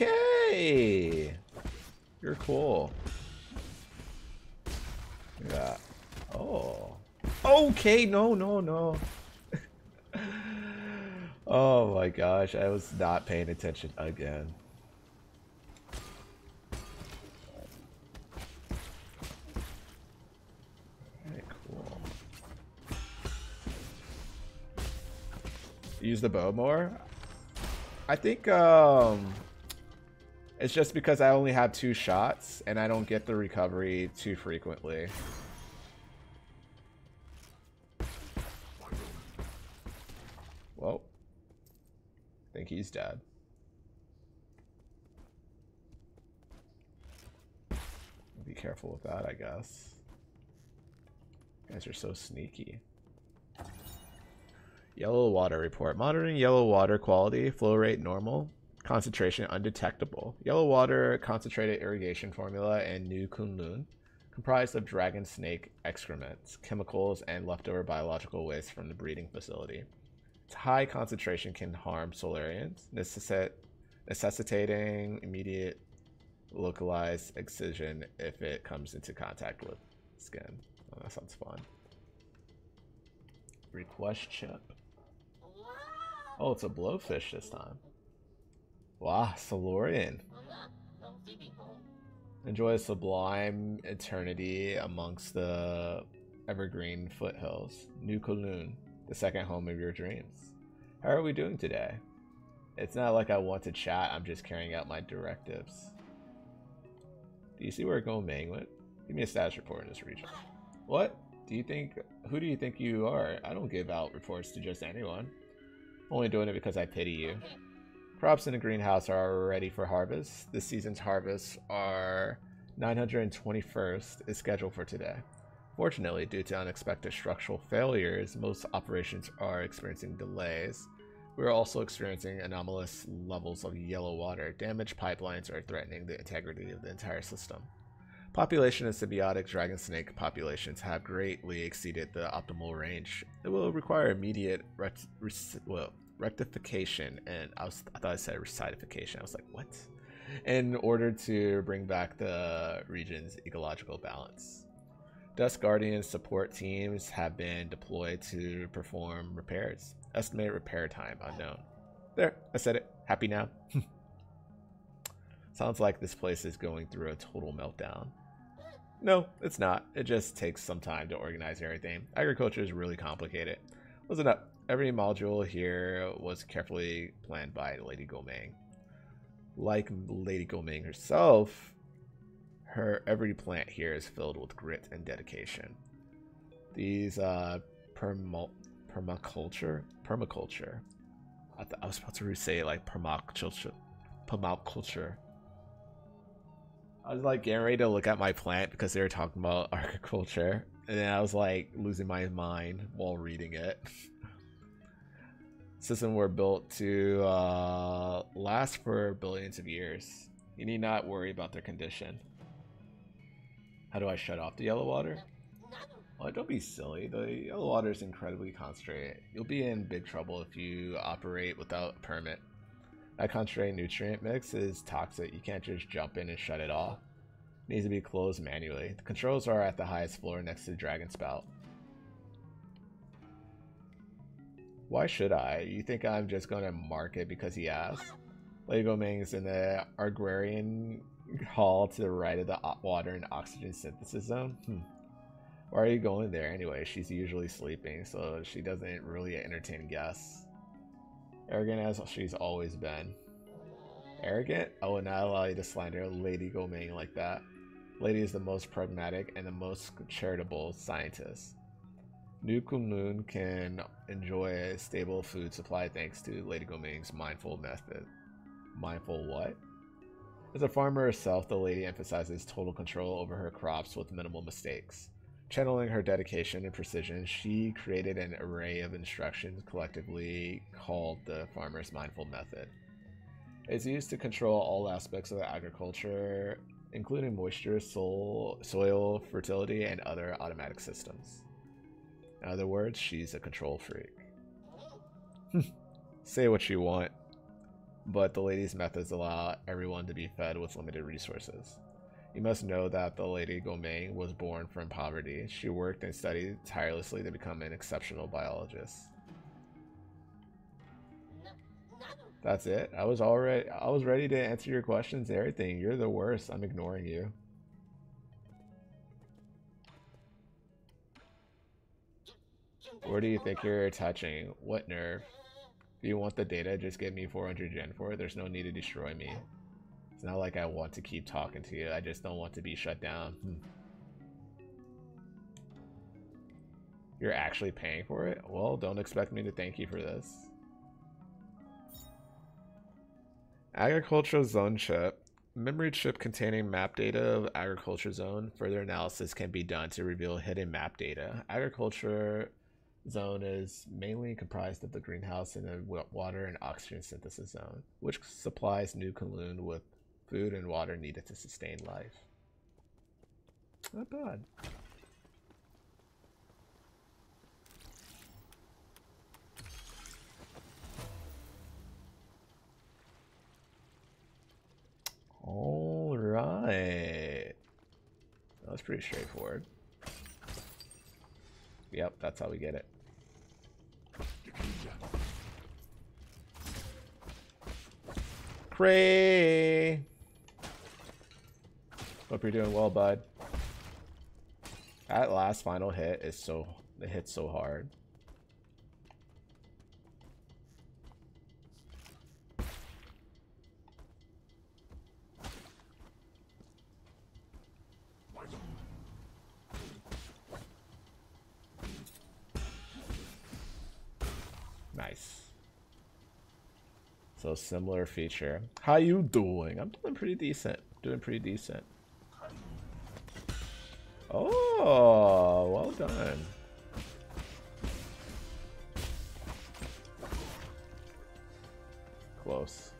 Okay. You're cool. Yeah. Oh. Okay, no, no, no. oh my gosh, I was not paying attention again. Cool. Use the bow more? I think um it's just because I only have two shots and I don't get the recovery too frequently. Well, I think he's dead. Be careful with that, I guess. You guys are so sneaky. Yellow water report. Monitoring yellow water quality, flow rate normal, concentration undetectable. Yellow water concentrated irrigation formula and New Kunlun comprised of dragon snake excrements, chemicals, and leftover biological waste from the breeding facility. Its high concentration can harm solarians, necessit necessitating immediate localized excision if it comes into contact with skin. Oh, that sounds fun. Request chip. Oh, it's a blowfish this time. Wow, Solarian. Enjoy a sublime eternity amongst the evergreen foothills. New Kunlun, the second home of your dreams. How are we doing today? It's not like I want to chat, I'm just carrying out my directives. Do you see where Goumang went? Give me a status report in this region. What? Do you think, who do you think you are? I don't give out reports to just anyone. I'm only doing it because I pity you. Crops in the greenhouse are ready for harvest. This season's harvests are 921st is scheduled for today. Fortunately, due to unexpected structural failures, most operations are experiencing delays. We are also experiencing anomalous levels of yellow water. Damaged pipelines are threatening the integrity of the entire system. Population and symbiotic dragon snake populations have greatly exceeded the optimal range. It will require immediate well, rectification and I, was, I thought I said recidification. I was like, what? In order to bring back the region's ecological balance. Dust Guardian support teams have been deployed to perform repairs. Estimated repair time unknown. There, I said it. Happy now. Sounds like this place is going through a total meltdown. No, it's not. It just takes some time to organize everything. Agriculture is really complicated. Listen up. Every module here was carefully planned by Lady Goumang. Like Lady Goumang herself, her every plant here is filled with grit and dedication. These uh, permaculture, permaculture. I, I was about to say like permaculture, permaculture I was like getting ready to look at my plant because they were talking about agriculture, and then I was like losing my mind while reading it. Systems were built to uh, last for billions of years. You need not worry about their condition. How do I shut off the yellow water? Oh, don't be silly. The yellow water is incredibly concentrated. You'll be in big trouble if you operate without a permit. That concentrated nutrient mix is toxic. You can't just jump in and shut it off. It needs to be closed manually. The controls are at the highest floor next to the dragon spout. Why should I? You think I'm just to mark it because he asked? Lady Goumang is in the agrarian hall to the right of the water and oxygen synthesis zone. Hmm. Why are you going there anyway? She's usually sleeping, so she doesn't really entertain guests. Arrogant as she's always been. Arrogant? I will not allow you to slander Lady Goumang like that. Lady is the most pragmatic and the most charitable scientist. New Kunlun can enjoy a stable food supply thanks to Lady Goumang's mindful method. Mindful what? As a farmer herself, the lady emphasizes total control over her crops with minimal mistakes. Channeling her dedication and precision, she created an array of instructions collectively called the Farmer's Mindful Method. It's used to control all aspects of agriculture, including moisture, soil, soil fertility, and other automatic systems. In other words, she's a control freak. Say what you want. but the lady's methods allow everyone to be fed with limited resources. You must know that the Lady Goumang was born from poverty. She worked and studied tirelessly to become an exceptional biologist. That's it. I was already I was ready to answer your questions everything. You're the worst. I'm ignoring you. Where do you think you're touching? What nerve? Do you want the data? Just give me 400 jin for it. There's no need to destroy me. It's not like I want to keep talking to you. I just don't want to be shut down. Hmm. You're actually paying for it? Well, don't expect me to thank you for this. Agricultural zone chip. Memory chip containing map data of agriculture zone. Further analysis can be done to reveal hidden map data. Agriculture zone is mainly comprised of the greenhouse and the water and oxygen synthesis zone, which supplies New Kunlun with food and water needed to sustain life. Not bad. All right. That was pretty straightforward. Yep, that's how we get it. Cray! Hope you're doing well, bud. That last final hit is so... It hits so hard. Similar feature. How you doing? I'm doing pretty decent. Doing pretty decent. Oh, well done. Close.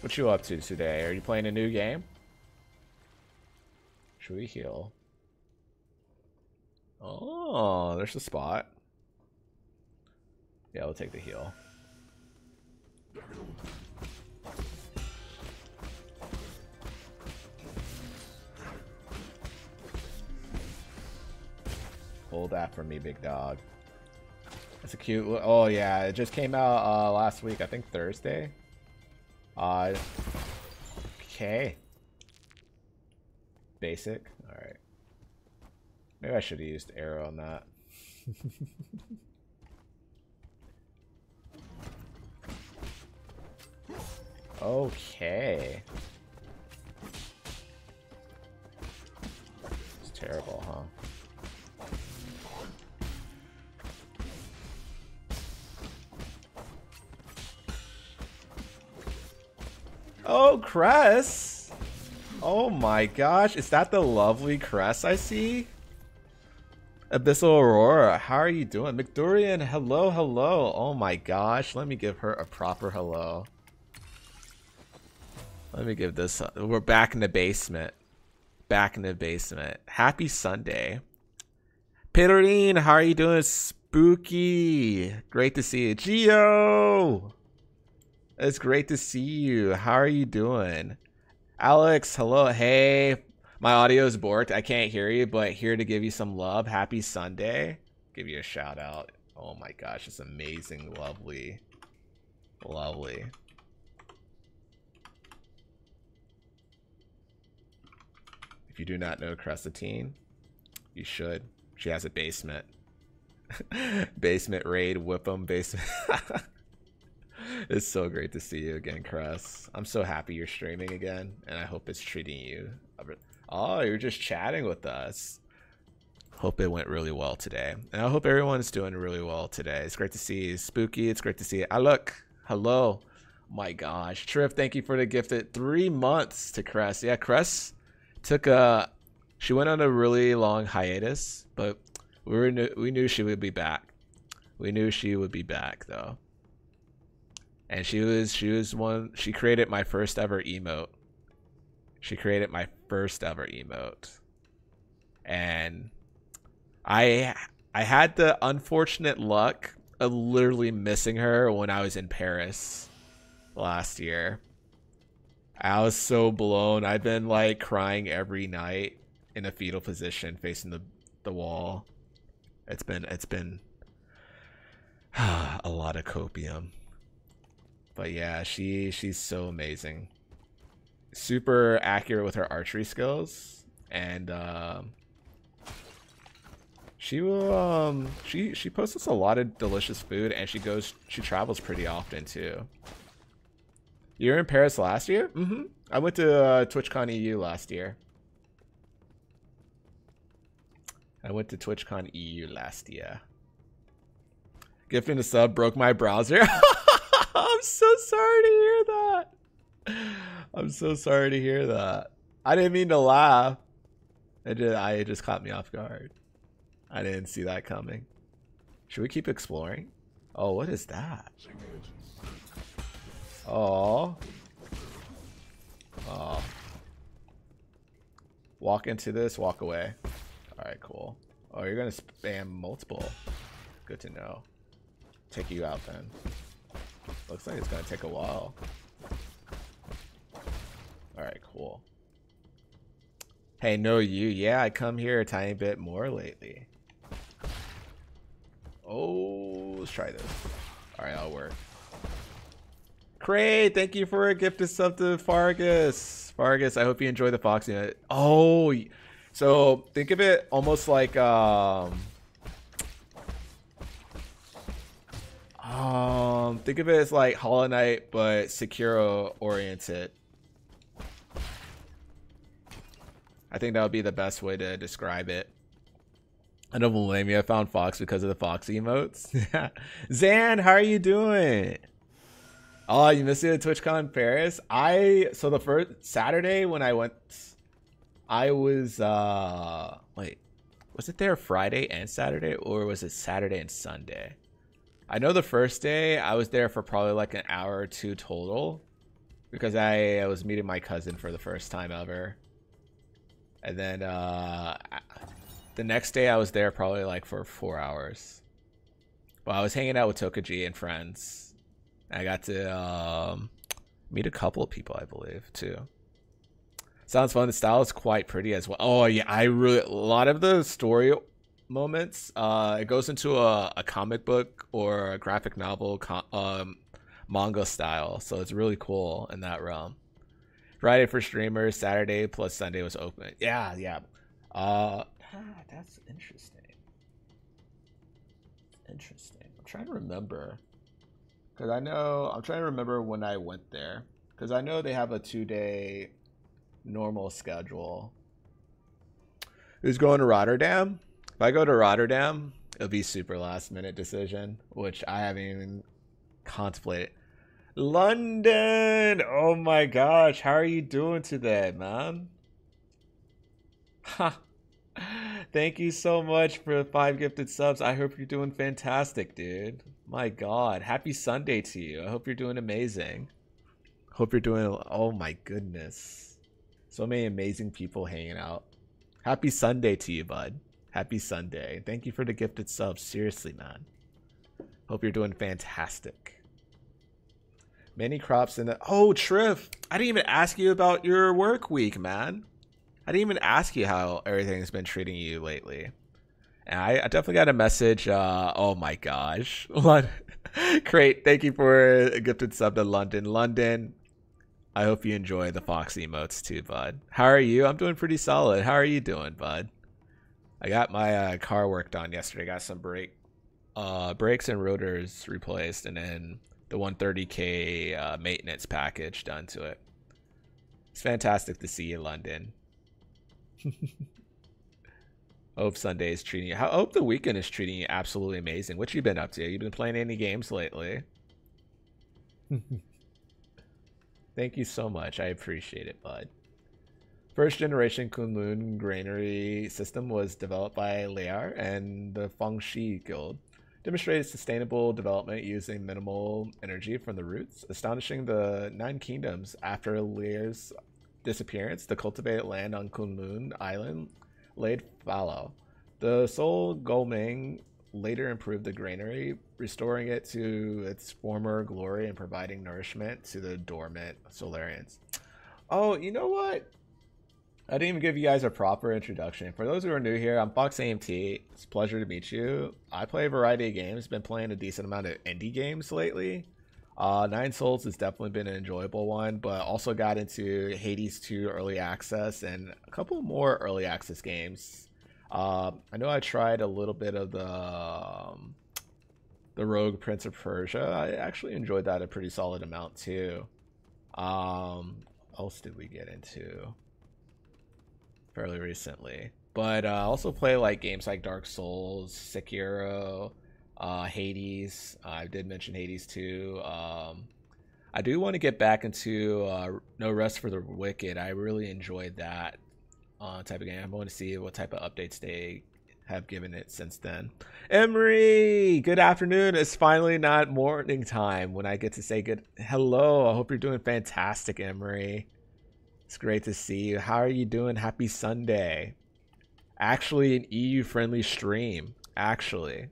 What you up to today? Are you playing a new game? Should we heal? Oh, there's a spot. Yeah, we'll take the heal. Hold that for me, big dog. It's a cute. Oh yeah, it just came out uh, last week. I think Thursday. Uh. Okay. Basic. All right. Maybe I should have used arrow on that. Okay. It's terrible, huh? Oh, Cress! Oh my gosh, is that the lovely Cress I see? Abyssal Aurora, how are you doing? McDurian, hello, hello. Oh my gosh, let me give her a proper hello. Let me give this. We're back in the basement. Back in the basement. Happy Sunday. Pitterine, how are you doing? Spooky. Great to see you. Geo. It's great to see you. How are you doing? Alex, hello. Hey. My audio is borked. I can't hear you, but here to give you some love. Happy Sunday. Give you a shout out. Oh my gosh, it's amazing. Lovely. Lovely. You do not know Cressatine, you should. She has a basement. basement raid, whip them, basement. it's so great to see you again, Cress. I'm so happy you're streaming again, and I hope it's treating you. Oh, you're just chatting with us. Hope it went really well today. And I hope everyone's doing really well today. It's great to see you. Spooky, it's great to see you. I look. Hello. My gosh. Triff, thank you for the gifted three months to Cress. Yeah, Cress took a she went on a really long hiatus, but we were we knew she would be back. We knew she would be back though. And she was she was one she created my first ever emote. She created my first ever emote. And I I had the unfortunate luck of literally missing her when I was in Paris last year. I was so blown. I've been like crying every night in a fetal position facing the the wall. It's been it's been a lot of copium. But yeah, she she's so amazing. Super accurate with her archery skills and um she will um she she posts us a lot of delicious food and she goes she travels pretty often too. You were in Paris last year? Mm-hmm. I went to uh, TwitchCon EU last year. I went to TwitchCon EU last year. Gifting a sub broke my browser. I'm so sorry to hear that. I'm so sorry to hear that. I didn't mean to laugh. It just, I it just caught me off guard. I didn't see that coming. Should we keep exploring? Oh, what is that? Oh. Oh. Walk into this, walk away. Alright, cool. Oh, you're gonna spam multiple. Good to know. Take you out then. Looks like it's gonna take a while. Alright, cool. Hey, no you. Yeah, I come here a tiny bit more lately. Oh, let's try this. All right, I'll work. Great, thank you for a gift of to Fargus. Fargus, I hope you enjoy the Foxy. Oh, so think of it almost like um, um, think of it as like Hollow Knight, but Sekiro oriented. I think that would be the best way to describe it. I don't blame you. I found Fox because of the Fox emotes. Zan, how are you doing? Oh, you missed it at TwitchCon Paris? I so the first Saturday when I went I was uh wait, was it there Friday and Saturday or was it Saturday and Sunday? I know the first day I was there for probably like an hour or two total because I, I was meeting my cousin for the first time ever. And then uh the next day I was there probably like for four hours. Well, I was hanging out with Tokaji and friends. I got to um, meet a couple of people, I believe, too. Sounds fun. The style is quite pretty as well. Oh yeah, I really a lot of the story moments. Uh, it goes into a, a comic book or a graphic novel um, manga style, so it's really cool in that realm. Friday for streamers, Saturday plus Sunday was open. Yeah, yeah. Uh, Ah, that's interesting. Interesting. I'm trying to remember. Because I know, I'm trying to remember when I went there. Because I know they have a two day normal schedule. Who's going to Rotterdam? If I go to Rotterdam, it'll be super last minute decision, which I haven't even contemplated. London! Oh my gosh, how are you doing today, man? Ha! Thank you so much for the five gifted subs. I hope you're doing fantastic, dude. My God. Happy Sunday to you. I hope you're doing amazing. Hope you're doing. Oh my goodness. So many amazing people hanging out. Happy Sunday to you, bud. Happy Sunday. Thank you for the gifted subs. Seriously, man. Hope you're doing fantastic. Many crops in the. Oh, Triff. I didn't even ask you about your work week, man. I didn't even ask you how everything's been treating you lately. I, I definitely got a message. Uh, oh my gosh. Great. Thank you for a gifted sub to London. London, I hope you enjoy the Fox emotes too, bud. How are you? I'm doing pretty solid. How are you doing, bud? I got my uh, car worked on yesterday. Got some brake, uh, brakes and rotors replaced, and then the 130k uh, maintenance package done to it. It's fantastic to see you, London. hope Sunday is treating you. I hope the weekend is treating you absolutely amazing. What you been up to? You been playing any games lately? Thank you so much. I appreciate it, bud. First generation Kunlun granary system was developed by Lear and the Fengshi Guild. Demonstrated sustainable development using minimal energy from the roots, astonishing the Nine Kingdoms after Lear's disappearance, the cultivated land on Kunlun Island laid fallow. The Sol Goumang later improved the granary, restoring it to its former glory and providing nourishment to the dormant Solarians. Oh, you know what? I didn't even give you guys a proper introduction. For those who are new here, I'm Fox AMT. It's a pleasure to meet you. I play a variety of games. Been playing a decent amount of indie games lately. Uh, Nine Sols has definitely been an enjoyable one, but also got into Hades 2 early access and a couple more early access games. Uh, I know I tried a little bit of the um, the Rogue Prince of Persia. I actually enjoyed that a pretty solid amount too. Um, else did we get into? fairly recently. But uh, also play like games like Dark Souls, Sekiro, uh, Hades. I did mention Hades too. Um, I do want to get back into uh, No Rest for the Wicked. I really enjoyed that uh, type of game. I want to see what type of updates they have given it since then. Emery, good afternoon. It's finally not morning time when I get to say good hello. I hope you're doing fantastic, Emery. It's great to see you. How are you doing? Happy Sunday. Actually, an EU friendly stream. Actually.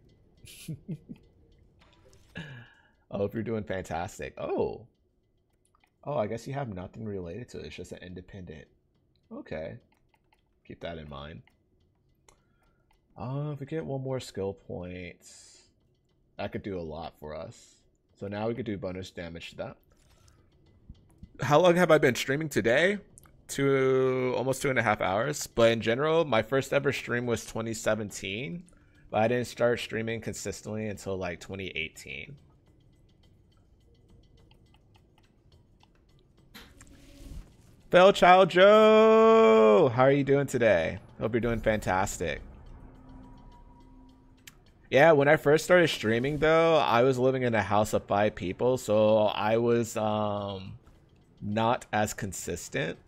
I hope you're doing fantastic. Oh. Oh, I guess you have nothing related to it. It's just an independent. Okay. Keep that in mind. Uh, if we get one more skill point, that could do a lot for us. So now we could do bonus damage to that how long have I been streaming today? Two almost two and a half hours. But in general, my first ever stream was 2017. But I didn't start streaming consistently until like 2018. Child Joe! How are you doing today? Hope you're doing fantastic. Yeah, when I first started streaming though, I was living in a house of five people, so I was um not as consistent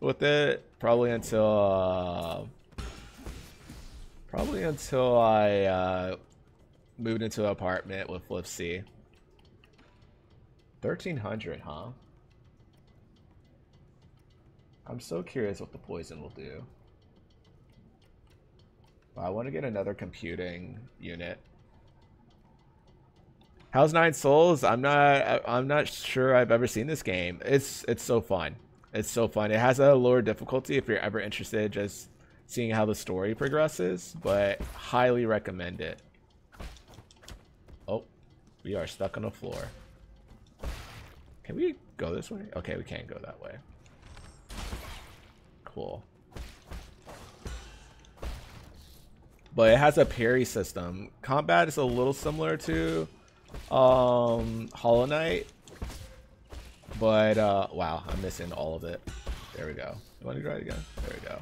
with it probably until uh, probably until I uh, moved into an apartment with Flipsy. 1300, huh? I'm so curious what the poison will do. I want to get another computing unit. How's Nine Sols? I'm not. I'm not sure I've ever seen this game. It's it's so fun. It's so fun. It has a lower difficulty if you're ever interested, just seeing how the story progresses. But highly recommend it. Oh, we are stuck on the floor. Can we go this way? Okay, we can't go that way. Cool. But it has a parry system. Combat is a little similar to um, Hollow Knight. But, uh, wow, I'm missing all of it. There we go. You want to try it again? There we go.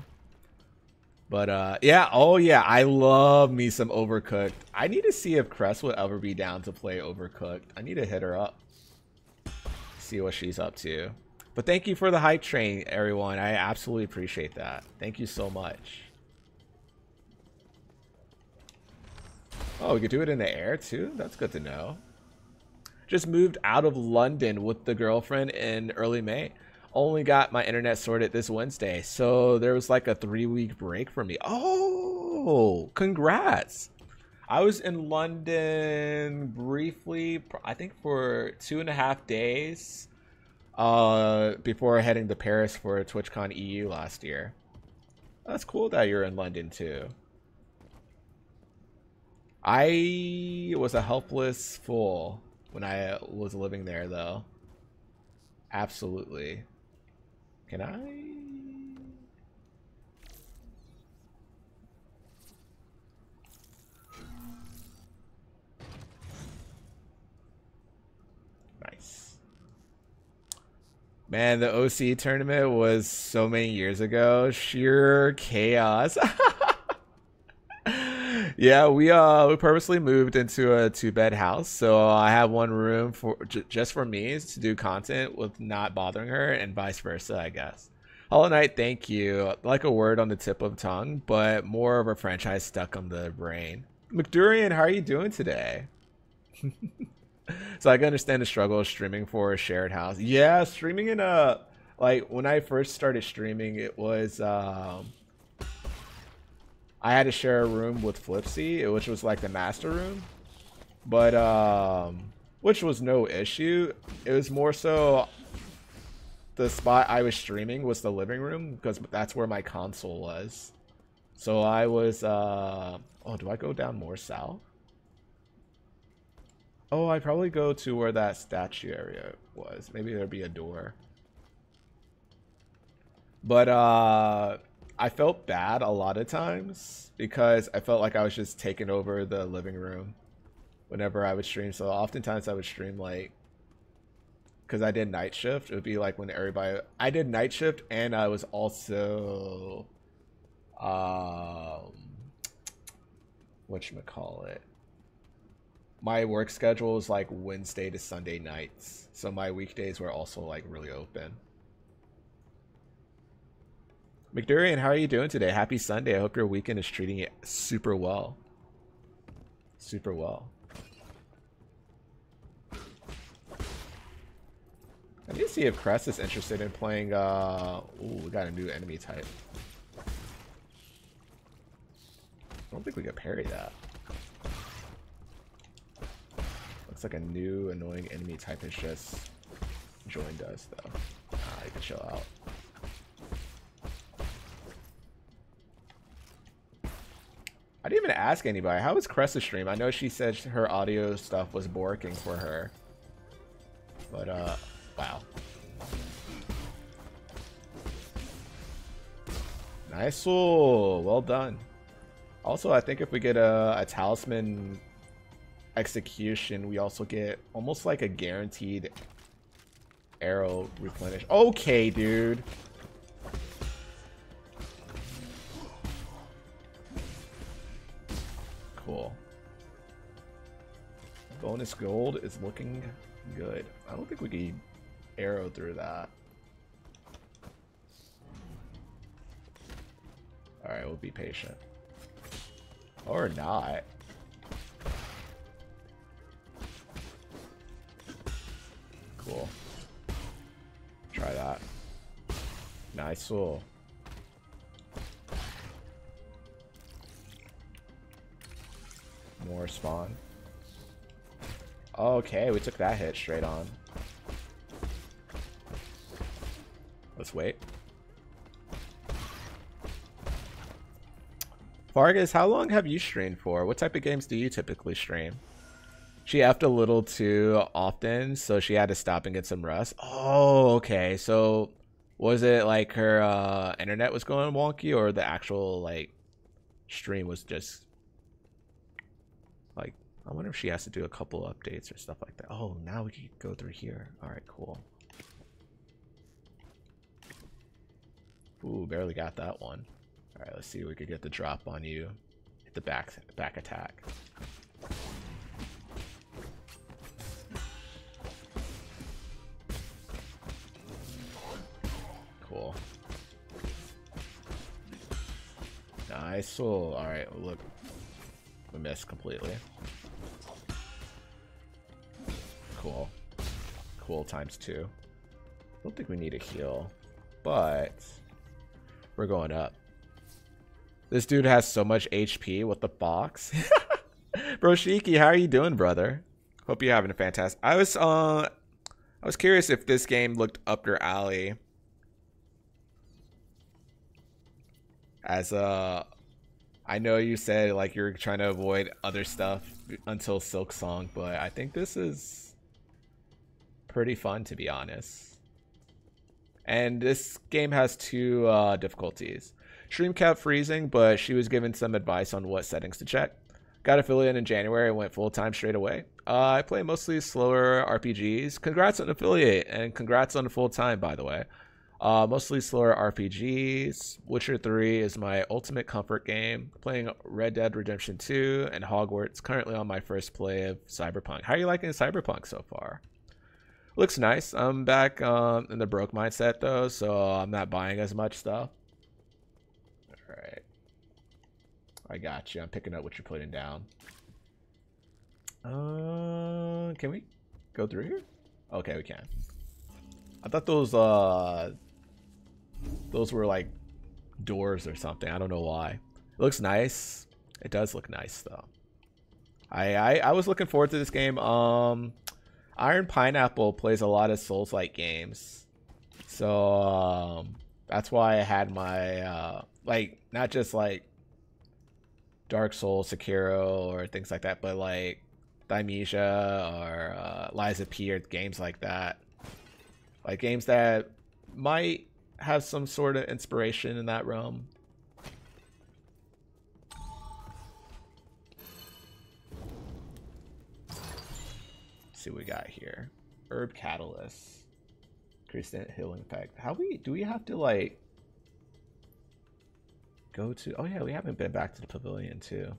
But, uh, yeah, oh, yeah, I love me some Overcooked. I need to see if Cress would ever be down to play Overcooked. I need to hit her up. See what she's up to. But thank you for the hype train, everyone. I absolutely appreciate that. Thank you so much. Oh, we could do it in the air too? That's good to know. Just moved out of London with the girlfriend in early May. Only got my internet sorted this Wednesday. So there was like a three week break for me. Oh, congrats. I was in London briefly, I think for two and a half days uh, before heading to Paris for TwitchCon EU last year. That's cool that you're in London too. I was a helpless fool when I was living there, though. Absolutely. Can I? Nice. Man, the OC tournament was so many years ago. Sheer chaos. yeah, we uh we purposely moved into a two bed house, so I have one room for j- just for me to do content with not bothering her, and vice versa, I guess. Hollow Knight, thank you. Like a word on the tip of tongue, but more of a franchise stuck on the brain. McDurian, how are you doing today? so I can understand the struggle of streaming for a shared house. Yeah, streaming in a like when I first started streaming, it was um I had to share a room with Flipsy, which was like the master room. But, um, which was no issue. It was more so the spot I was streaming was the living room because that's where my console was. So I was, uh, oh, do I go down more south? Oh, I probably go to where that statue area was. Maybe there'd be a door. But, uh, I felt bad a lot of times because I felt like I was just taking over the living room whenever I would stream. So oftentimes I would stream like because I did night shift. It would be like when everybody I did night shift and I was also um what you call it. My work schedule was like Wednesday to Sunday nights. So my weekdays were also like really open. McDurian, how are you doing today? Happy Sunday. I hope your weekend is treating you super well. Super well. I need to see if Crest is interested in playing, uh... Ooh, we got a new enemy type. I don't think we can parry that. Looks like a new annoying enemy type has just joined us, though. Ah, you can chill out. I didn't even ask anybody. How was Cressa's stream? I know she said her audio stuff was borking for her. But, uh... Wow. Nice. Ooh, well done. Also, I think if we get a, a talisman execution, we also get almost like a guaranteed arrow replenish. Okay, dude. Cool. Bonus gold is looking good. I don't think we can arrow through that. Alright, we'll be patient. Or not. Cool. Try that. Nice. Cool. More spawn. Okay, we took that hit straight on. Let's wait. Vargas, how long have you streamed for? What type of games do you typically stream? She effed a little too often, so she had to stop and get some rest. Oh, okay. So was it like her uh, internet was going wonky or the actual like stream was just like I wonder if she has to do a couple updates or stuff like that. Oh, now we can go through here. All right, cool. Ooh, barely got that one. All right, let's see if we could get the drop on you. Hit the back back attack. Cool. Nice. All right. Look, we missed completely. Cool. Cool times two. I don't think we need a heal, but we're going up. This dude has so much HP with the box. Bro, Shiki, how are you doing, brother? Hope you're having a fantastic. I was uh, I was curious if this game looked up your alley. As uh, I know you said like you're trying to avoid other stuff until Silk Song, but I think this is pretty fun to be honest. And this game has two uh, difficulties. Stream kept freezing, but she was given some advice on what settings to check. Got affiliate in January and went full time straight away. Uh, I play mostly slower RPGs. Congrats on affiliate and congrats on full time, by the way. Uh, mostly slower RPGs. Witcher 3 is my ultimate comfort game. Playing Red Dead Redemption 2 and Hogwarts. Currently on my first play of Cyberpunk. How are you liking Cyberpunk so far? Looks nice. I'm back um, in the broke mindset though, so I'm not buying as much stuff. All right. I got you. I'm picking up what you're putting down. Uh, can we go through here? Okay, we can. I thought those uh those were like doors or something. I don't know why. It looks nice. It does look nice though. I, I I was looking forward to this game. Um, Iron Pineapple plays a lot of Souls-like games, so um, that's why I had my uh, like not just like Dark Souls, Sekiro, or things like that, but like Thymesia or uh, Lies P or games like that. Like games that might have some sort of inspiration in that realm. Let's see what we got here. Herb Catalyst. Increased healing effect. How we do we have to like go to oh yeah, we haven't been back to the pavilion too.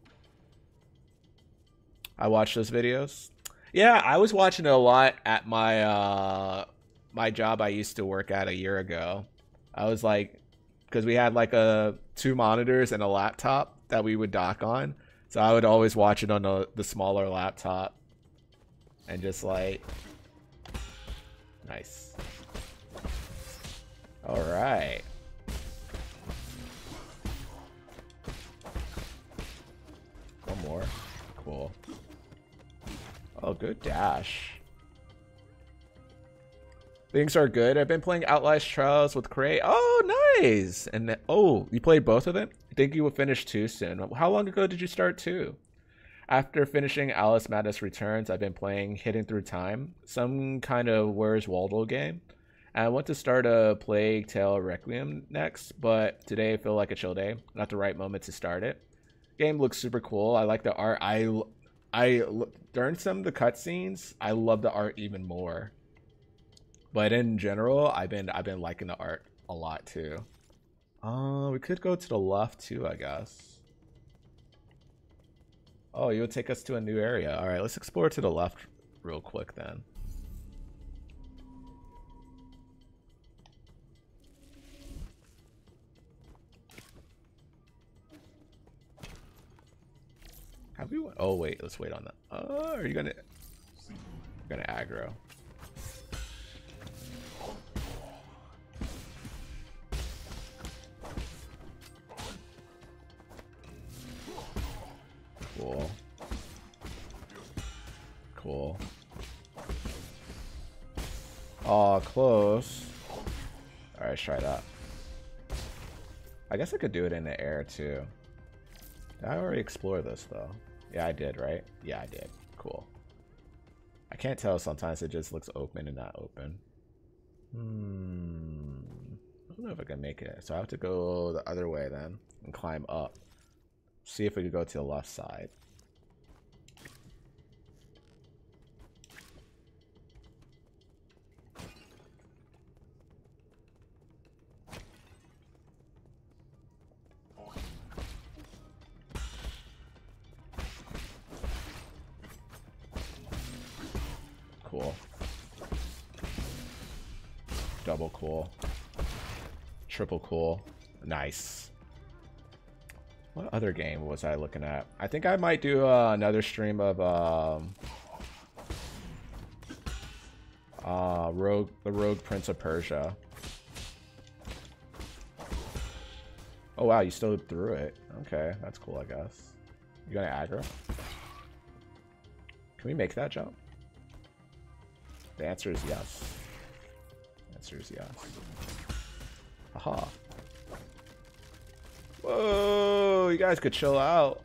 I watched those videos. Yeah, I was watching it a lot at my uh my job I used to work at a year ago. I was like because we had like a two monitors and a laptop that we would dock on. So I would always watch it on the, the smaller laptop and just like nice. All right. One more. Cool. Oh, good dash. Things are good. I've been playing Outlast Trials with Cray. Oh, nice! And oh, you played both of them? I think you will finish two soon. How long ago did you start two? After finishing Alice Madness Returns, I've been playing Hidden Through Time, some kind of Where's Waldo game. I want to start a Plague Tale Requiem next, but today I feel like a chill day. Not the right moment to start it. Game looks super cool. I like the art. I I during some of the cutscenes, I love the art even more. But in general, I've been I've been liking the art a lot too. Uh, we could go to the left too, I guess. Oh, you would take us to a new area. All right, let's explore to the left real quick then. Have we? Oh wait, let's wait on that. Oh, are you gonna? Gonna aggro. Cool. Cool. Oh, close. Alright, try that. I guess I could do it in the air too. Did I already explore this though? Yeah, I did, right? Yeah, I did. Cool. I can't tell sometimes it just looks open and not open. Hmm. I don't know if I can make it. So I have to go the other way then and climb up. See if we can go to the left side. Cool. Double cool. Triple cool. Nice. What other game was I looking at? I think I might do uh, another stream of um, uh, Rogue, the Rogue Prince of Persia. Oh wow, you still threw it. Okay, that's cool, I guess. You gonna aggro? Can we make that jump? The answer is yes. The answer is yes. Aha. Whoa, you guys could chill out.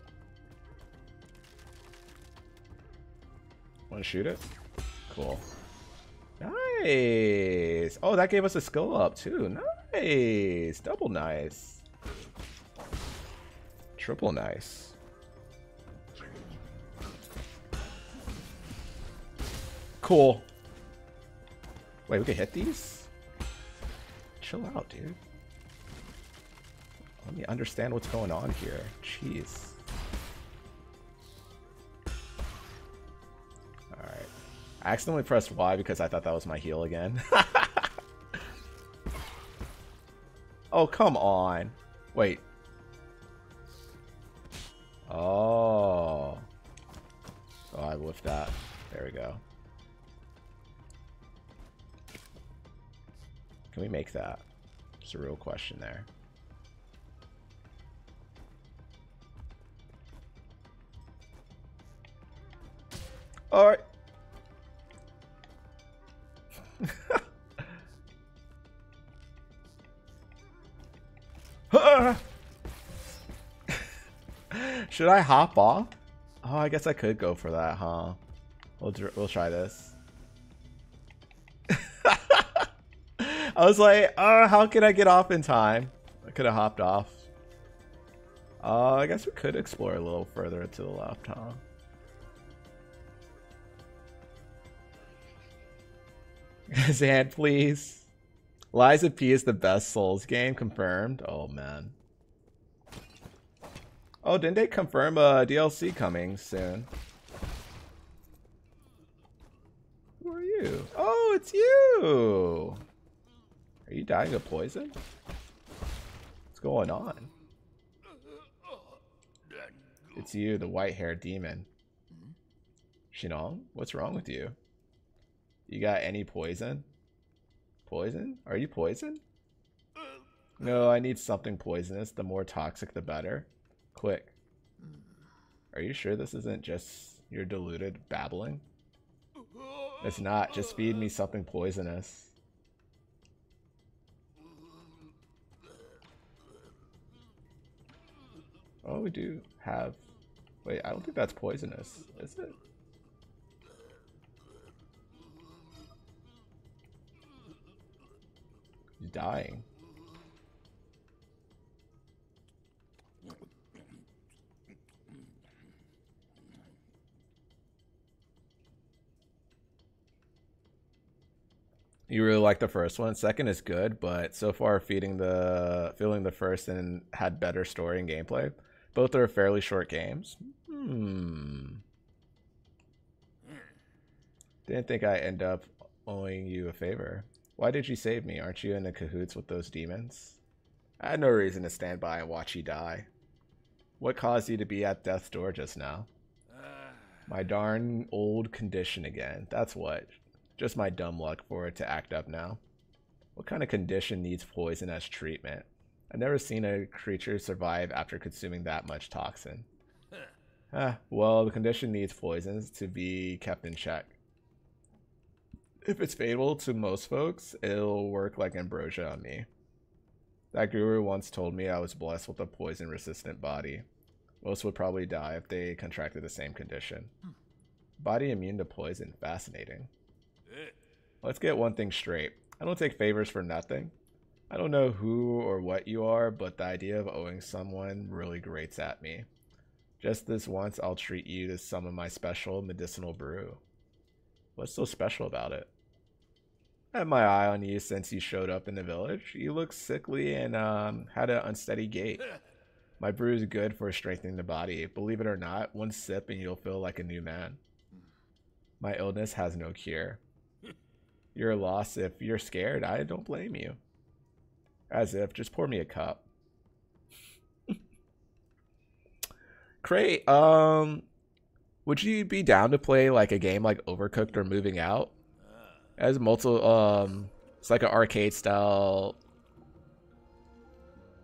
Want to shoot it? Cool. Nice. Oh, that gave us a skill up too. Nice. Double nice. Triple nice. Cool. Wait, we can hit these? Chill out, dude. Let me understand what's going on here. Jeez. Alright. I accidentally pressed Y because I thought that was my heal again. oh, come on. Wait. Oh. Oh, I whiffed that. There we go. Can we make that? It's a real question there. Alright. Should I hop off? Oh, I guess I could go for that, huh? We'll, we'll try this. I was like, oh, how can I get off in time? I could have hopped off. Uh, I guess we could explore a little further to the left, huh? Zan, please. Of P is the best Souls game, confirmed. Oh, man. Oh, didn't they confirm a DLC coming soon? Who are you? Oh, it's you! Are you dying of poison? What's going on? It's you, the white-haired demon. Shennong, what's wrong with you? You got any poison? Poison? Are you poison? No, I need something poisonous. The more toxic, the better. Quick. Are you sure this isn't just your deluded babbling? It's not. Just feed me something poisonous. Oh, we do have... Wait, I don't think that's poisonous, is it? Dying. You really like the first one. Second is good, but so far feeding the feeling the first and had better story and gameplay. Both are fairly short games. Hmm. Didn't think I end up owing you a favor. Why did you save me? Aren't you in the cahoots with those demons? I had no reason to stand by and watch you die. What caused you to be at death's door just now? My darn old condition again. That's what. Just my dumb luck for it to act up now. What kind of condition needs poison as treatment? I've never seen a creature survive after consuming that much toxin. ah, well, the condition needs poisons to be kept in check. If it's fatal to most folks, it'll work like ambrosia on me. That guru once told me I was blessed with a poison-resistant body. Most would probably die if they contracted the same condition. Body immune to poison, fascinating. Let's get one thing straight. I don't take favors for nothing. I don't know who or what you are, but the idea of owing someone really grates at me. Just this once, I'll treat you to some of my special medicinal brew. What's so special about it? I had my eye on you since you showed up in the village. You look sickly and um, had an unsteady gait. My brew is good for strengthening the body. Believe it or not, one sip and you'll feel like a new man. My illness has no cure. You're lost if you're scared. I don't blame you. As if, just pour me a cup. Crate, um, would you be down to play like a game like Overcooked or Moving Out? As multiple, um, it's like an arcade style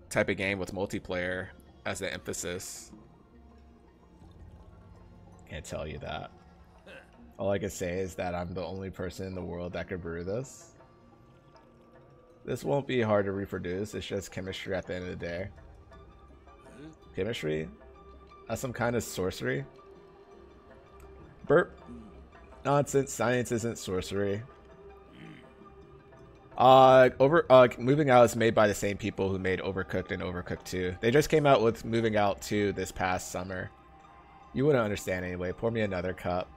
type of game with multiplayer as the emphasis. Can't tell you that. All I can say is that I'm the only person in the world that could brew this. This won't be hard to reproduce, it's just chemistry at the end of the day. Chemistry? That's some kind of sorcery? Burp. Nonsense, science isn't sorcery. Uh, over uh, Moving Out is made by the same people who made Overcooked and Overcooked 2. They just came out with Moving Out 2 this past summer. You wouldn't understand anyway. Pour me another cup.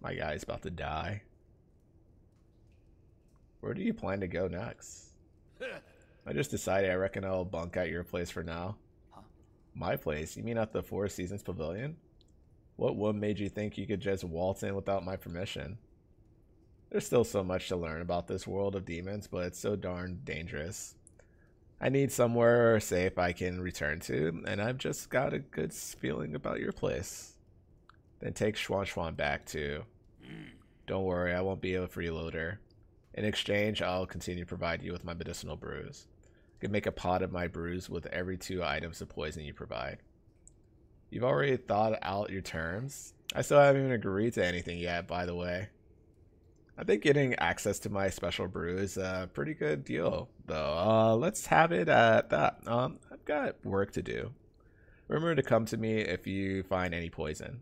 My guy's about to die. Where do you plan to go next? I just decided I reckon I'll bunk at your place for now. My place? You mean at the Four Seasons Pavilion? What one made you think you could just waltz in without my permission? There's still so much to learn about this world of demons, but it's so darn dangerous. I need somewhere safe I can return to, and I've just got a good feeling about your place. Then take Shuanshuan back too. Don't worry, I won't be a freeloader. In exchange, I'll continue to provide you with my medicinal brews. You can make a pot of my brews with every two items of poison you provide. You've already thought out your terms? I still haven't even agreed to anything yet, by the way. I think getting access to my special brew is a pretty good deal, though. Uh, let's have it at that. Um, I've got work to do. Remember to come to me if you find any poison.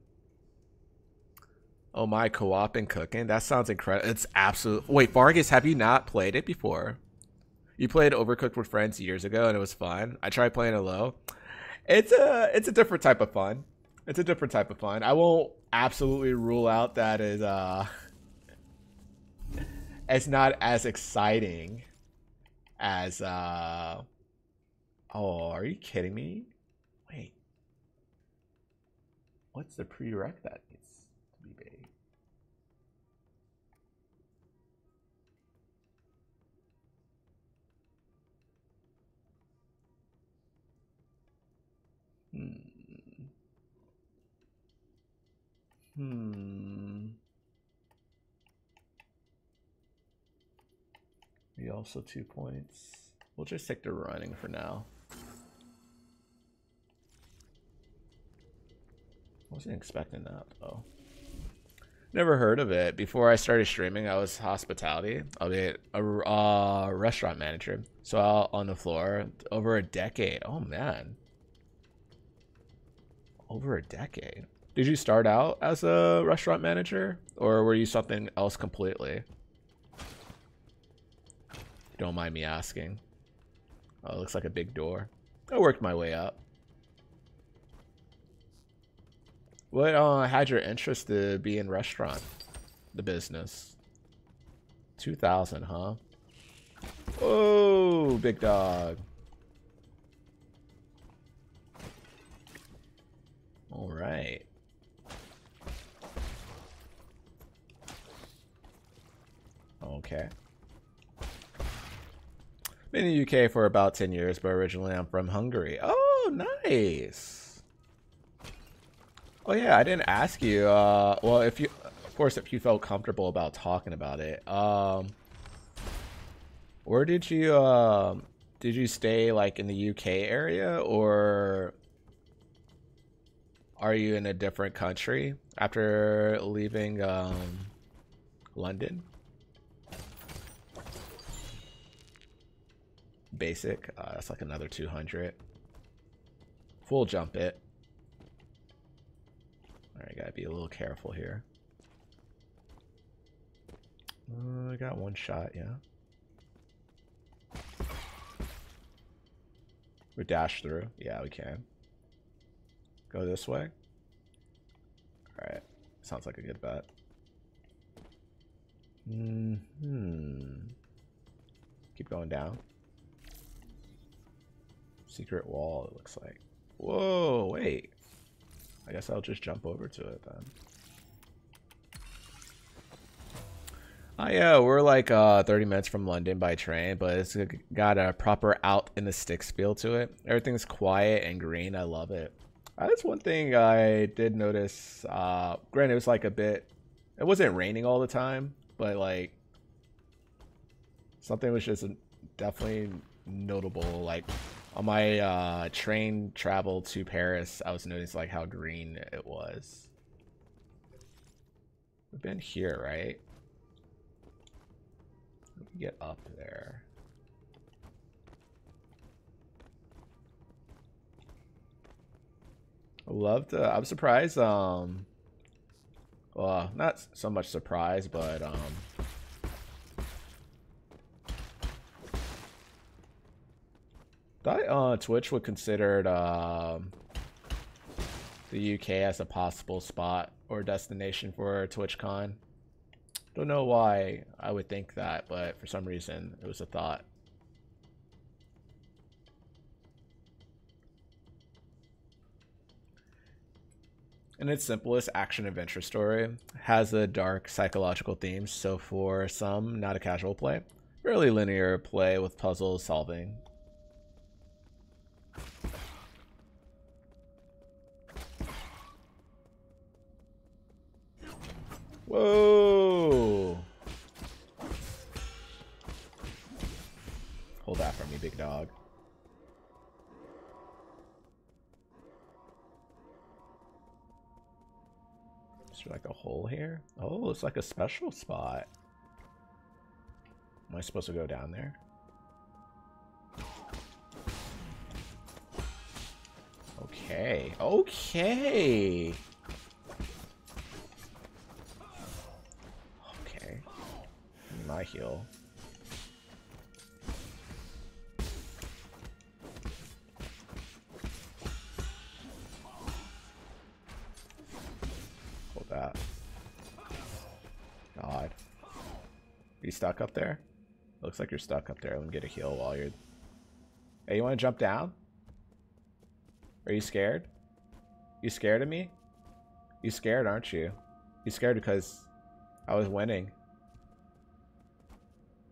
Oh my, co-op and cooking? That sounds incredible. It's absolute. Wait, Vargas, have you not played it before? You played Overcooked with friends years ago and it was fun. I tried playing low. It's a it's a different type of fun. It's a different type of fun. I won't absolutely rule out that is uh it's not as exciting as uh oh are you kidding me? Wait. What's the prereq that needs to be made? Hmm. Hmm also two points. We'll just stick to running for now. Wasn't expecting that though. Never heard of it. Before I started streaming, I was hospitality. I'll be a uh, restaurant manager. So out on the floor over a decade. Oh man. Over a decade. Did you start out as a restaurant manager or were you something else completely? Don't mind me asking. Oh, it looks like a big door. I worked my way up. What uh, had your interest to be in restaurant? The business. 2000, huh? Oh, big dog. All right. Okay. Been in the UK for about 10 years, but originally I'm from Hungary. Oh, nice. Oh yeah, I didn't ask you. Uh, well, if you, of course, if you felt comfortable about talking about it. Um, where did you, uh, did you stay like in the UK area or are you in a different country after leaving um, London? Basic. Uh, that's like another 200. Full jump it. Alright, gotta be a little careful here. Uh, I got one shot, yeah. We dash through. Yeah, we can. Go this way. Alright. Sounds like a good bet. Mm hmm. Keep going down. Secret wall, it looks like. Whoa, wait. I guess I'll just jump over to it then. Oh yeah, we're like uh, 30 minutes from London by train, but it's got a proper out in the sticks feel to it. Everything's quiet and green. I love it. Uh, that's one thing I did notice. Uh, granted, it was like a bit. It wasn't raining all the time, but like something was just definitely notable. Like on my uh, train travel to Paris, I was noticing like how green it was. We've been here, right? get up there. I love to. I'm surprised. Um, well, not so much surprised, but um, Thought uh, Twitch would consider um, the UK as a possible spot or destination for TwitchCon. Don't know why I would think that, but for some reason it was a thought. in its simplest action adventure story, has a dark psychological theme, so for some, not a casual play. Fairly linear play with puzzle solving, Whoa! Hold that for me, big dog. Is there like a hole here? Oh, it's like a special spot. Am I supposed to go down there? Okay. Okay. Okay. My heal. Hold that. God. Are you stuck up there? Looks like you're stuck up there. Let me get a heal while you're... Hey, you want to jump down? Are you scared? You scared of me? You scared, aren't you? You scared because I was winning.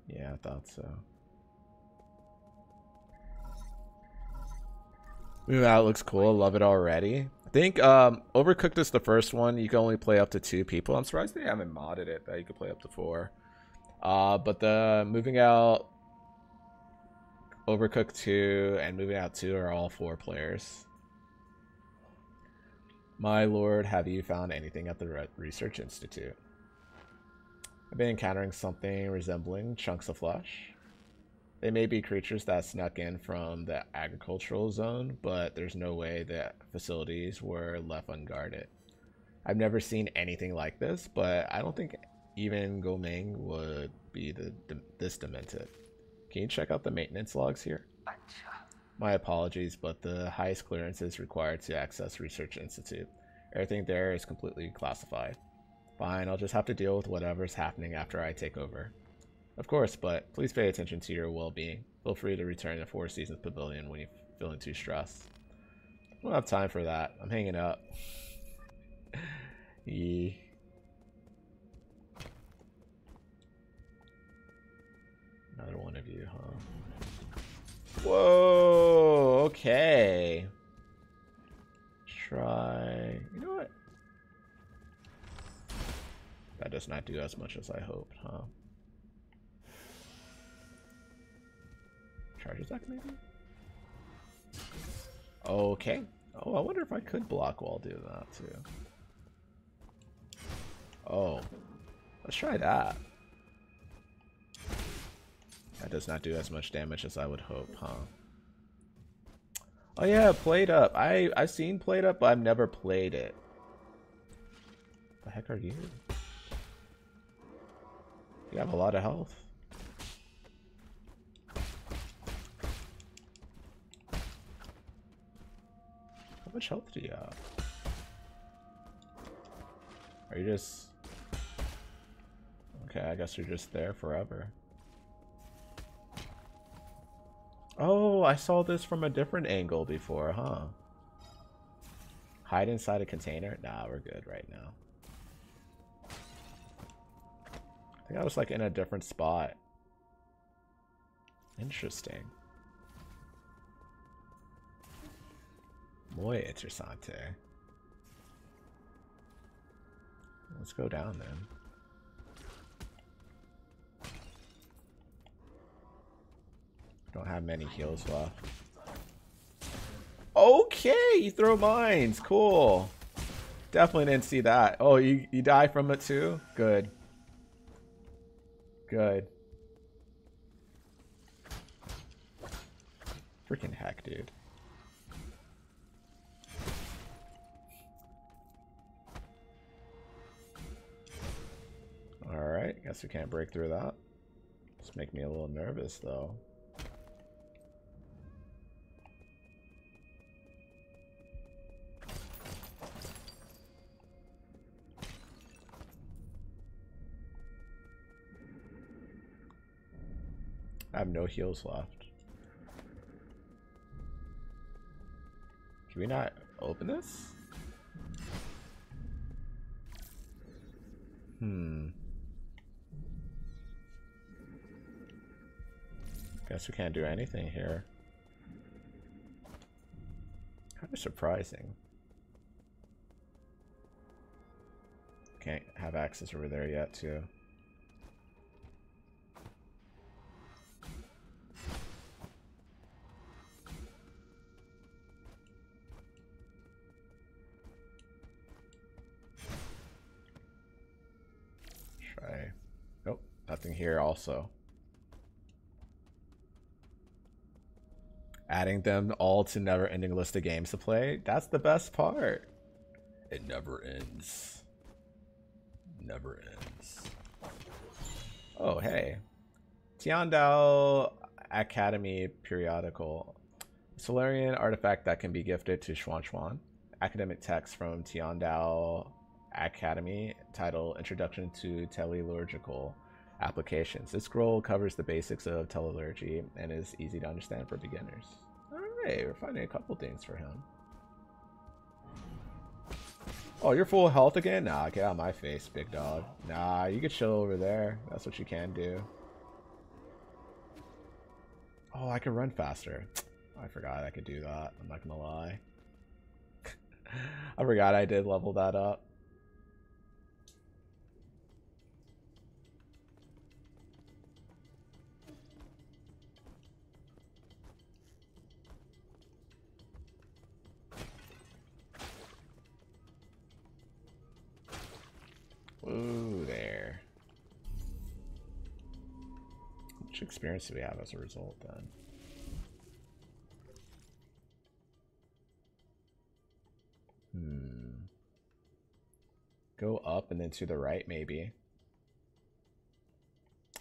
Yeah, I thought so. Ooh, that looks cool. Love it already. I think um, Overcooked is the first one. You can only play up to two people. I'm surprised they haven't modded it that you could play up to four. Uh, but the moving out, Overcooked 2, and moving out 2 are all four players. My lord, have you found anything at the Research Institute? I've been encountering something resembling chunks of flesh. They may be creatures that snuck in from the agricultural zone, but there's no way that facilities were left unguarded. I've never seen anything like this, but I don't think even Goumang would be the, this demented. Can you check out the maintenance logs here? My apologies, but the highest clearance is required to access Research Institute. Everything there is completely classified. Fine, I'll just have to deal with whatever's happening after I take over. Of course, but please pay attention to your well-being. Feel free to return to Four Seasons Pavilion when you're feeling too stressed. I don't have time for that. I'm hanging up. Yee. Another one? Whoa, okay. Try... You know what? That does not do as much as I hoped, huh? Charge attack, maybe? Okay. Oh, I wonder if I could block while doing that, too. Oh. Let's try that. That does not do as much damage as I would hope, huh? Oh yeah, PlateUp. I, I've seen PlateUp, but I've never played it. The heck are you? You have a lot of health. How much health do you have? Are you just... Okay, I guess you're just there forever. Oh, I saw this from a different angle before, huh? Hide inside a container? Nah, we're good right now. I think I was like in a different spot. Interesting. Muy interessante. Let's go down then. Don't have many heals left. Okay, you throw mines. Cool. Definitely didn't see that. Oh, you, you die from it too? Good. Good. Freaking heck, dude. Alright, guess we can't break through that. Just make me a little nervous though. I have no heals left. Can we not open this? Hmm. Guess we can't do anything here. Kind of surprising. Can't have access over there yet, too. Here also. Adding them all to never ending list of games to play, that's the best part. It never ends. Never ends. Oh, hey. Tiandao Academy periodical. Solarian artifact that can be gifted to Shuanshuan. Academic text from Tiandao Academy title Introduction to Teleological Applications. This scroll covers the basics of teleology and is easy to understand for beginners. Alright, we're finding a couple things for him. Oh, you're full health again? Nah, get out of my face, big dog. Nah, you can chill over there. That's what you can do. Oh, I can run faster. I forgot I could do that. I'm not gonna lie. I forgot I did level that up. Ooh, there. Which experience do we have as a result then? Hmm. Go up and then to the right, maybe.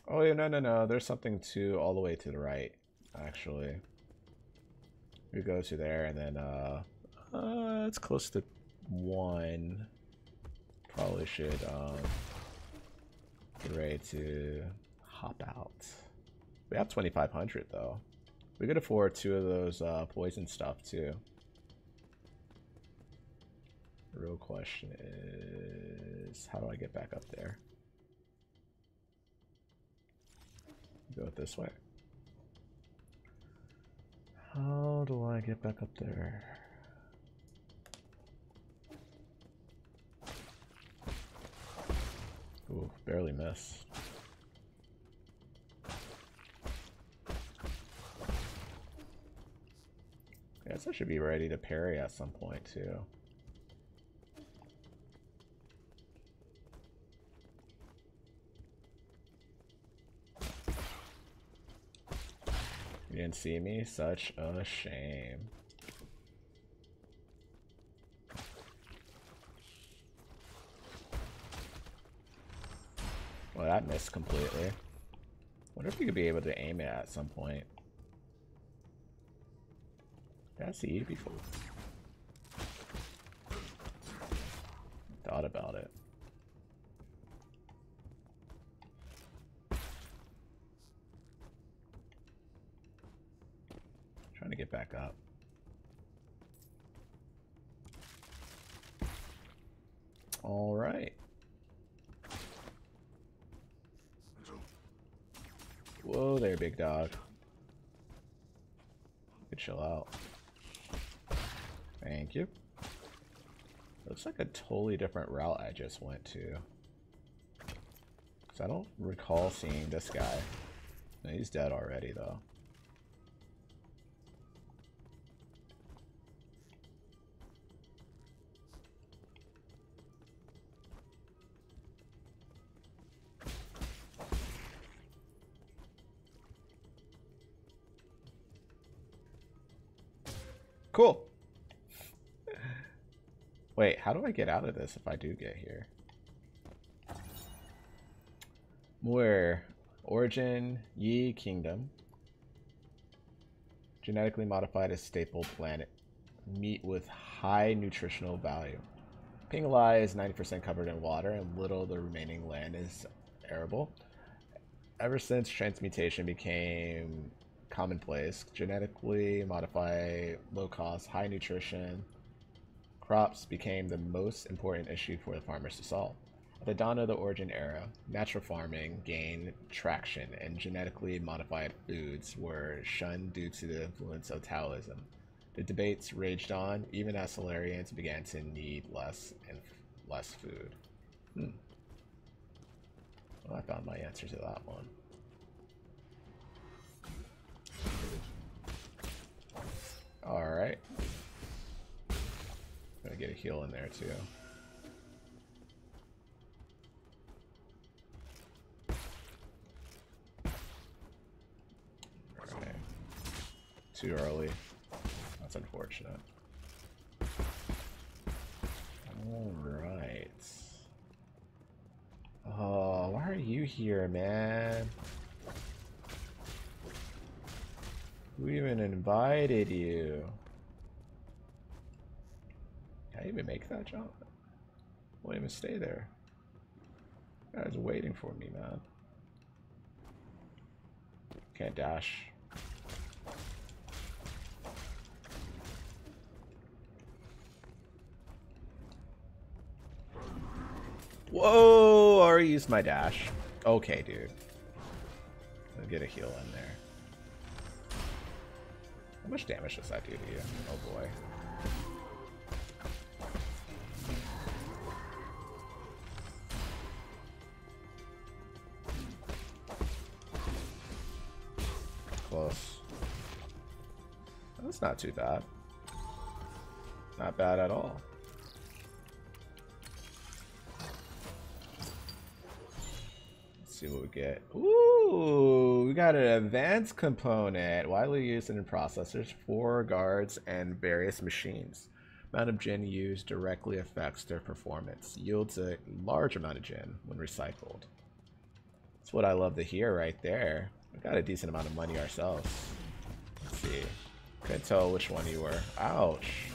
Oh, yeah, no, no, no. There's something to all the way to the right, actually. We go to there and then, uh, uh, it's close to one. Probably should, um, get ready to hop out. We have 2,500 though. We could afford two of those, uh, poison stuff too. The real question is, how do I get back up there? Go it this way. How do I get back up there? Ooh, barely miss. I guess I should be ready to parry at some point too. You didn't see me? Such a shame. That missed completely. Wonder if you could be able to aim it at some point. Did I see you before? Thought about it. Trying to get back up. All right. Whoa there, big dog. Could chill out. Thank you. Looks like a totally different route I just went to. Cause I don't recall seeing this guy. No, he's dead already though. Wait, how do I get out of this if I do get here? Where? Origin, Yi Kingdom. Genetically modified as staple planet. Meat with high nutritional value. Penglai is 90% covered in water and little of the remaining land is arable. Ever since transmutation became commonplace. Genetically modify low cost, high nutrition crops became the most important issue for the farmers to solve. At the dawn of the origin era, natural farming gained traction and genetically modified foods were shunned due to the influence of Taoism. The debates raged on even as Solarians began to need less and less food. Hmm. Well, I found my answer to that one. Alright. Gotta get a heal in there too. Too early. That's unfortunate. Alright. Oh, why are you here, man? Who even invited you? I even make that jump? Won't even stay there. Guy's waiting for me, man. Can't dash. Whoa! Already used my dash. Okay, dude. I'll get a heal in there. How much damage does that do to you? Oh boy. That's not too bad. Not bad at all. Let's see what we get. Ooh, we got an advanced component, widely used in processors for guards and various machines. Amount of jin used directly affects their performance. Yields a large amount of jin when recycled. That's what I love to hear right there. We got a decent amount of money ourselves. Let's see. Couldn't tell which one you were. Ouch.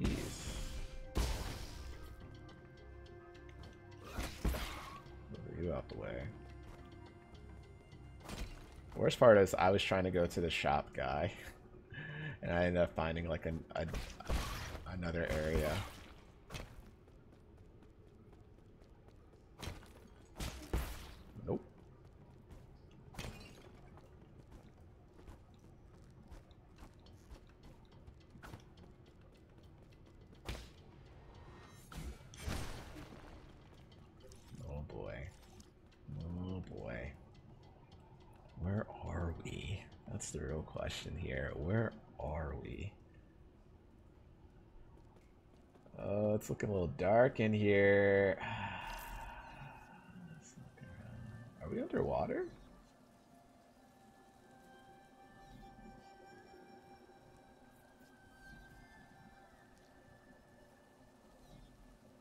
Jeez. you out the way. Worst part is I was trying to go to the shop guy, and I ended up finding like an, a, another area. Nope. Oh boy. Oh boy. Where are we? That's the real question here. Where are we? Oh, it's looking a little dark in here. Are we underwater?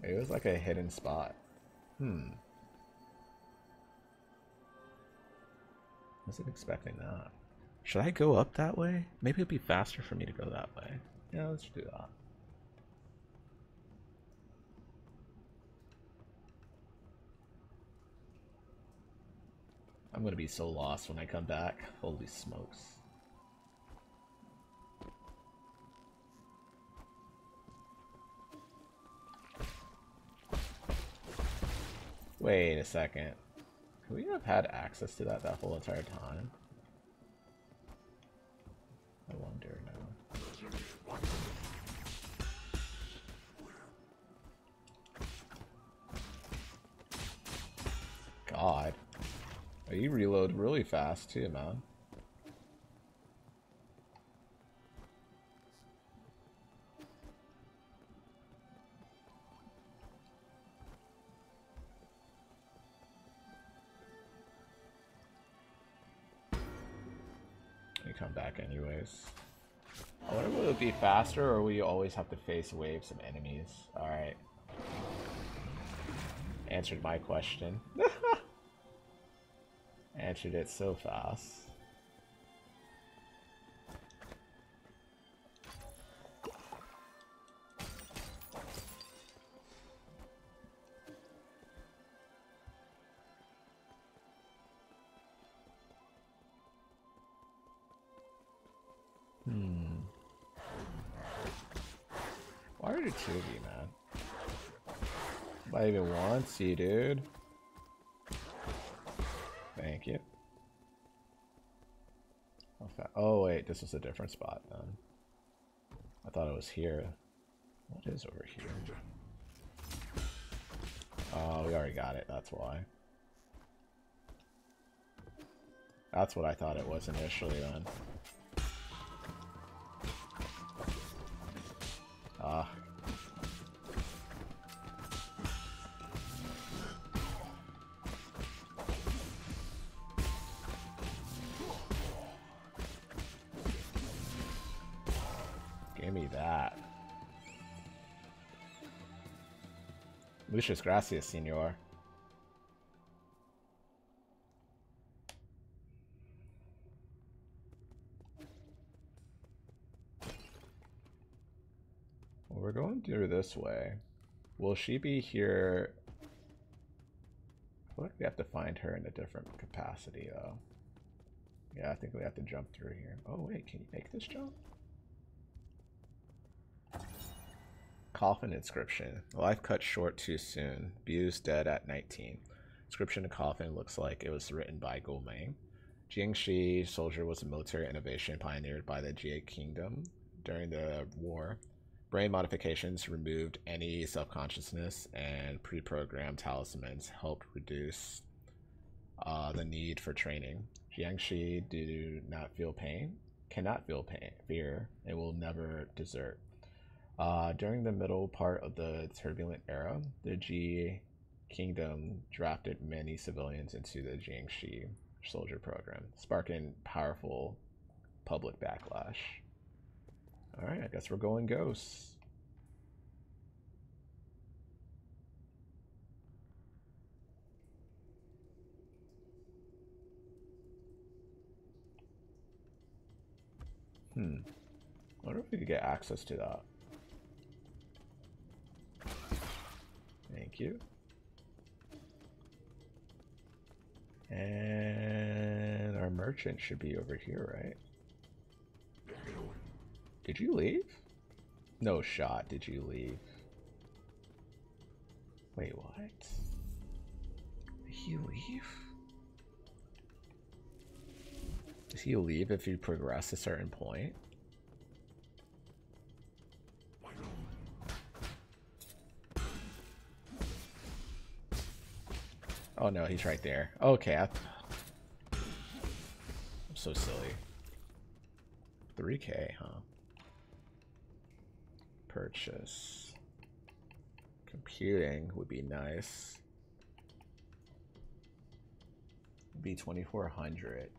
It was like a hidden spot. Hmm. Wasn't expecting that. Should I go up that way? Maybe it'd be faster for me to go that way. Yeah, let's do that. I'm gonna be so lost when I come back. Holy smokes. Wait a second. Could we have had access to that that whole entire time? God. You reload really fast too, man. Come back anyways. I wonder will it be faster or will you always have to face waves of enemies? Alright. Answered my question. Answered it so fast. Hmm. Why are there two of you, man? I even want you, dude. This is a different spot then. I thought it was here. What is over here? Oh, we already got it. That's why. That's what I thought it was initially then. Ah. Muchas gracias, senor. Well, we're going through this way. Will she be here? I feel like we have to find her in a different capacity, though. Yeah, I think we have to jump through here. Oh, wait, can you make this jump? Coffin inscription. Life cut short too soon. Buse dead at 19. Inscription to coffin looks like it was written by Gu Meng. Jiangshi soldier was a military innovation pioneered by the Jie Kingdom during the war. Brain modifications removed any self-consciousness and pre-programmed talismans helped reduce uh, the need for training. Jiangshi do not feel pain, cannot feel pain, fear, and will never desert. Uh, during the middle part of the turbulent era, the Ji kingdom drafted many civilians into the Jiangshi soldier program, sparking powerful public backlash. Alright, I guess we're going ghosts. Hmm. I wonder if we could get access to that. Thank you. And our merchant should be over here, right? Did you leave? No shot, did you leave? Wait, what? Did he leave? Does he leave if you progress a certain point? Oh no, he's right there. Okay, I... I'm so silly. 3k, huh? Purchase. Computing would be nice. Be 2400.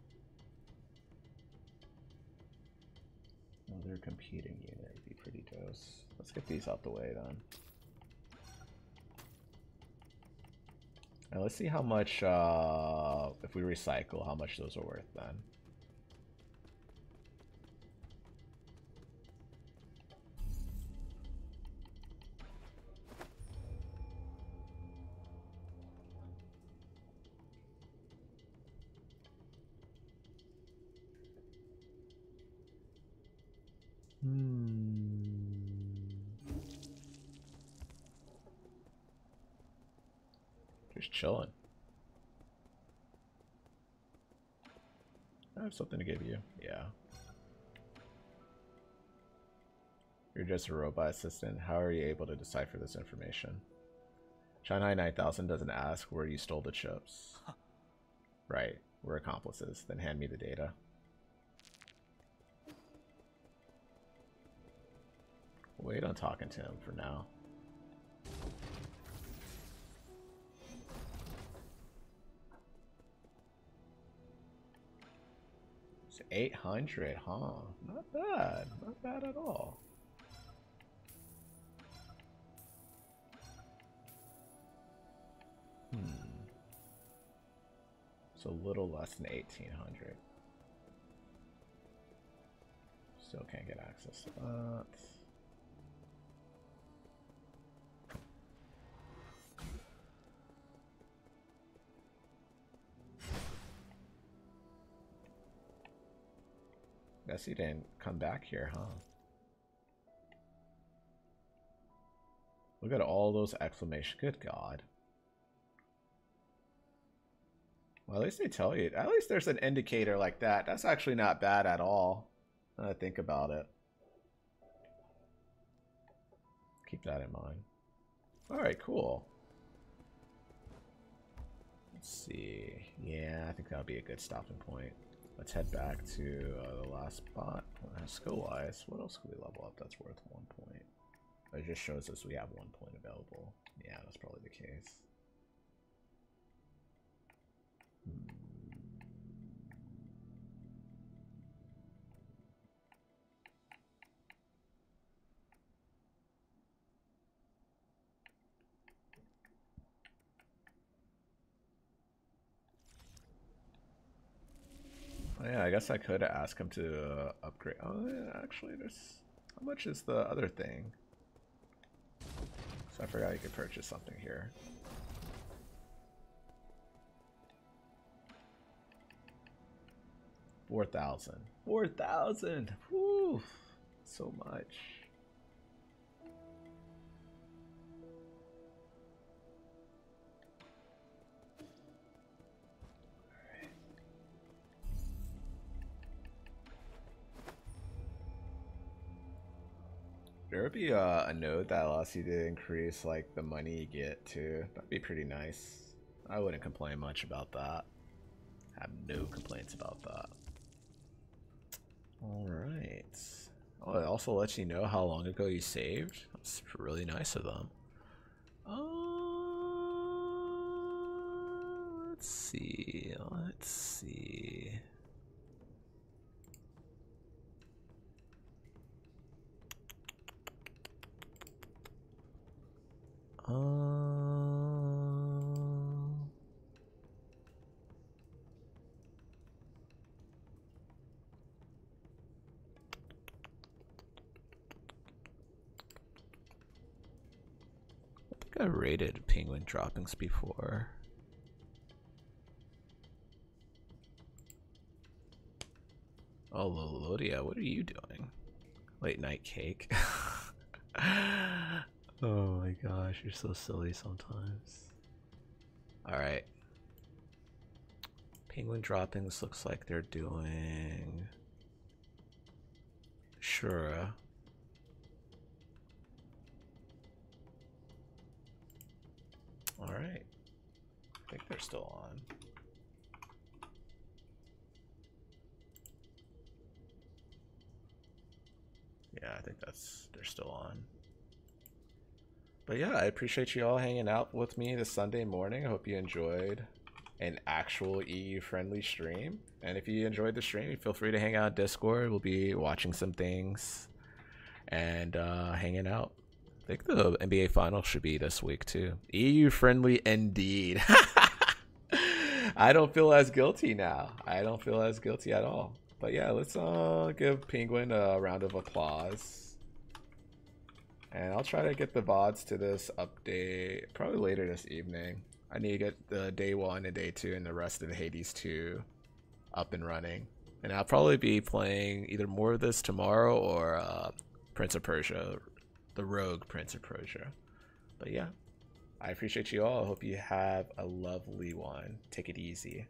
Another computing unit would be pretty dose. Let's get these out the way then. And let's see how much, uh, if we recycle, how much those are worth then. Have something to give you. Yeah. You're just a robot assistant. How are you able to decipher this information? Shanhai 9000 doesn't ask where you stole the chips. Right. We're accomplices. Then hand me the data. Wait on talking to him for now. 800, huh? Not bad. Not bad at all. Hmm. It's a little less than 1800. Still can't get access to that. Guess he didn't come back here, huh? Look at all those exclamation. Good God. Well, at least they tell you. At least there's an indicator like that. That's actually not bad at all. I think about it. Keep that in mind. Alright, cool. Let's see. Yeah, I think that would be a good stopping point. Let's head back to uh, the last spot. Skill-wise, what else could we level up that's worth one point? It just shows us we have one point available. Yeah, that's probably the case. Hmm. Yeah, I guess I could ask him to uh, upgrade. Oh, yeah, actually, there's. How much is the other thing? So I forgot you could purchase something here. Four thousand. Four thousand. Woo! So much. Would be uh, a node that allows you to increase like the money you get too. That'd be pretty nice. I wouldn't complain much about that. I have no complaints about that. Alright. Oh, it also lets you know how long ago you saved. That's really nice of them. Uh, let's see. Let's see. Um, I think I rated penguin droppings before. Oh, Lolodia, what are you doing? Late night cake. Oh my gosh, you're so silly sometimes. Alright. Penguin droppings looks like they're doing. Sure. Alright. I think they're still on. Yeah, I think that's they're still on. But yeah, I appreciate you all hanging out with me this Sunday morning. I hope you enjoyed an actual EU friendly stream. And if you enjoyed the stream, feel free to hang out Discord. We'll be watching some things and uh, hanging out. I think the NBA Finals should be this week too. EU friendly indeed. I don't feel as guilty now. I don't feel as guilty at all. But yeah, let's uh, give Penguin a round of applause. And I'll try to get the VODs to this update probably later this evening. I need to get the day one and day two and the rest of the Hades 2 up and running. And I'll probably be playing either more of this tomorrow or uh, Prince of Persia, the Rogue Prince of Persia. But yeah, I appreciate you all. I hope you have a lovely one. Take it easy.